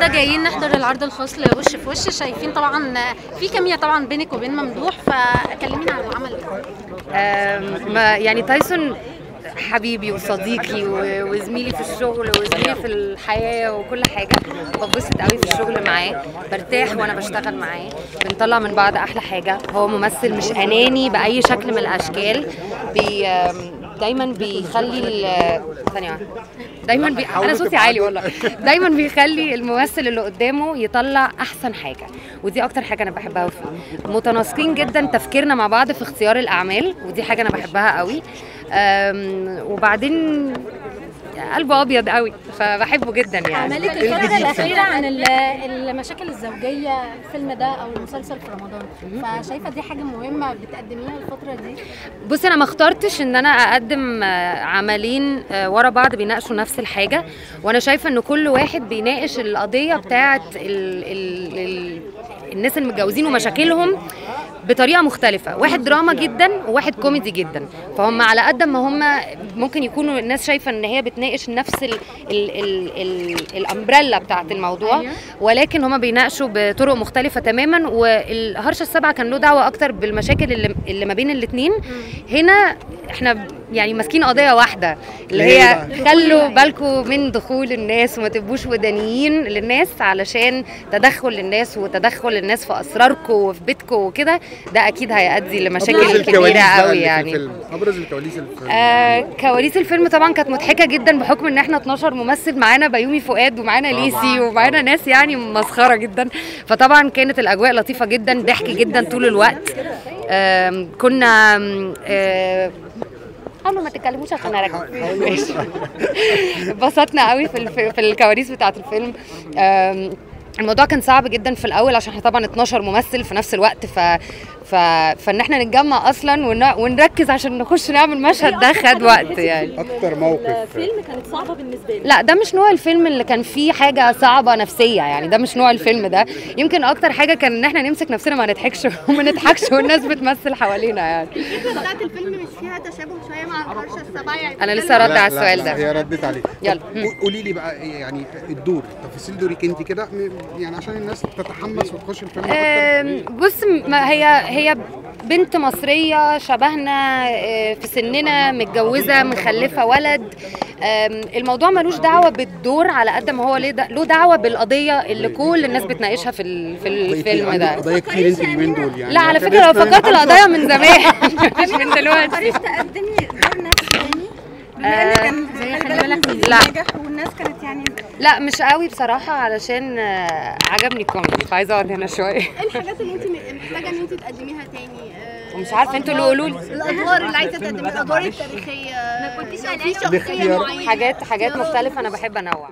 النهارده جايين نحضر العرض الخاص لوش في وش. شايفين طبعا في كيمياء طبعا بينك وبين ممدوح فكلمينا عن العمل. ما يعني تايسون حبيبي وصديقي وزميلي في الشغل وزميلي في الحياة وكل حاجة. ببسط قوي في الشغل معاه برتاح وأنا بشتغل معاه. بنطلع من بعض أحلى حاجة. هو ممثل مش أناني بأي شكل من الأشكال. بي دايما بيخلي ثانية. دايما بي... أنا صوتي عالي والله. دايما بيخلي الممثل اللي قدامه يطلع أحسن حاجة. ودي أكتر حاجة أنا بحبها فيه متناسقين جدا تفكيرنا مع بعض في اختيار الأعمال. ودي حاجة أنا بحبها قوي وبعدين قلبه أبيض قوي فبحبه جدا يعني. عملت الفترة الأخيرة عن ال- المشاكل الزوجية الفيلم ده أو المسلسل في رمضان. فشايفة دي حاجة مهمة بتقدميها الفترة دي؟ بصي أنا ما اخترتش إن أنا أقدم آه، عملين آه، ورا بعض بيناقشوا نفس الحاجة. وأنا شايفة إن كل واحد بيناقش القضية بتاعه ال ال ال الناس المتجوزين ومشاكلهم. بطريقة مختلفة. واحد دراما جدا وواحد كوميدي جدا. فهم على قد ما هم ممكن يكونوا الناس شايفة إن هي بتناقش نفس ال ال ال ال الأمبريلا بتاعة الموضوع أيوة. ولكن هما بيناقشوا بطرق مختلفة تماما. والهرشة السبعه كان له دعوة أكتر بالمشاكل اللي, اللي ما بين الاثنين هنا إحنا يعني ماسكين قضية واحدة اللي هي؟ خلوا بالكم من دخول الناس وما تبقوش ودانيين للناس علشان تدخل الناس وتدخل الناس في اسراركم وفي بيتكم وكده. ده أكيد هيؤدي لمشاكل كبيرة قوي يعني. الفيلم. أبرز الكواليس الفيلم. آه كواليس الفيلم طبعا كانت مضحكة جدا بحكم إن إحنا 12 ممثل معانا بيومي فؤاد ومعانا ليسي ومعانا ناس يعني مسخرة جدا. فطبعا كانت الأجواء لطيفة جدا ضحك جدا طول الوقت. آم، كنا آه، حاولوا ما تتكلموش عشان اركز ماشي اتبسطنا قوي في. في الكواليس بتاعة الفيلم الموضوع كان صعب جدا في الأول عشان إحنا طبعا 12 ممثل في نفس الوقت ف ف... فإن إحنا نتجمع أصلا ون... ونركز عشان نخش نعمل مشهد ده خد وقت يعني. أكتر موقف. الفيلم كانت صعبه بالنسبة لي. لا ده مش نوع الفيلم اللي كان فيه حاجة صعبة نفسية يعني ده مش نوع الفيلم ده. يمكن أكتر حاجة كان إن إحنا نمسك نفسنا ما نضحكش وما نضحكش والناس بتمثل حوالينا يعني. الفكرة بتاعت الفيلم مش فيها تشابه شوية مع الهرشه السبعة يعني. أنا لسه رد على السؤال ده. هي ردت عليه يلا. قولي لي بقى يعني الدور تفاصيل دورك انت كده يعني عشان الناس تتحمس وتخش الفيلم أكتر؟ آم، بص ما هي هي بنت مصرية شبهنا آه، في سننا متجوزة مخلفة ولد. الموضوع ملوش دعوة بالدور على قد ما هو له دعوة بالقضية اللي كل الناس بتناقشها في في الفيلم ده. قضايا كتير انت اليومين دول يعني. لا على فكرة لو فكرت القضايا من زمان. مش من دلوقتي. تقدمي دور نفس كان زي خلي بالك لا. نجح والناس كانت يعني لا مش قوي بصراحة علشان آه، عجبني الكوميدي فعايزة أقعد هنا شوية. إيه الحاجات اللي انت محتاجة إن انت تقدميها تاني؟ آه، ومش عارفة أنتوا اللي قولوا لي الأدوار اللي عايزة تقدمي الأدوار التاريخية. ما كنتيش في شخصية. معينة. حاجات حاجات مختلفة أنا بحب أنوع.